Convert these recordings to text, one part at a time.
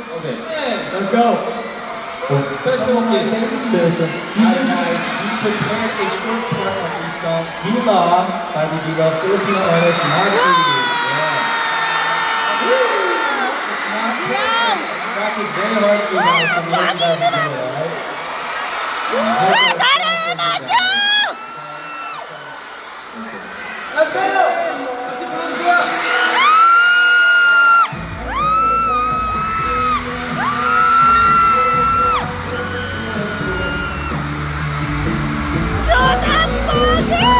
Okay. Let's go. Special kid. Special. Alright guys, we prepared a short part of the song Dilaw by the beloved Filipino artist Maki. Yeah. It's not perfect. In fact, it's very hard for you guys to know you guys are doing it, alright? How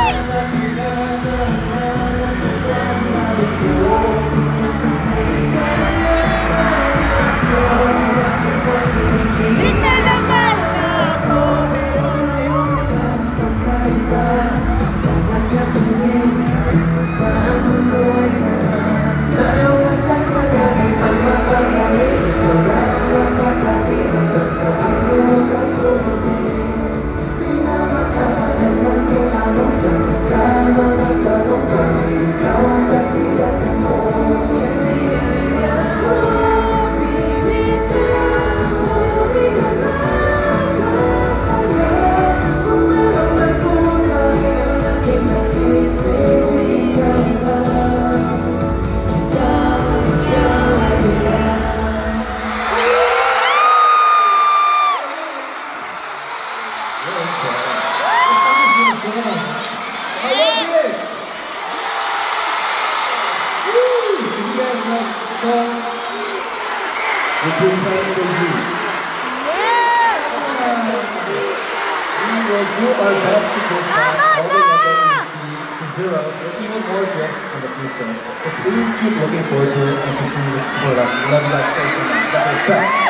keep coming. Hopefully we see zeros or even more zeros in the future. So please keep looking forward to it and continue to support us. We love you guys so, so much. That's our best.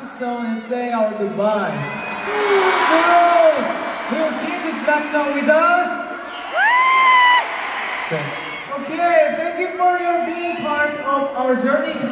Last and say our goodbyes. Zeros! Will you sing this last song with us? Okay. Okay, thank you for your being part of our journey together.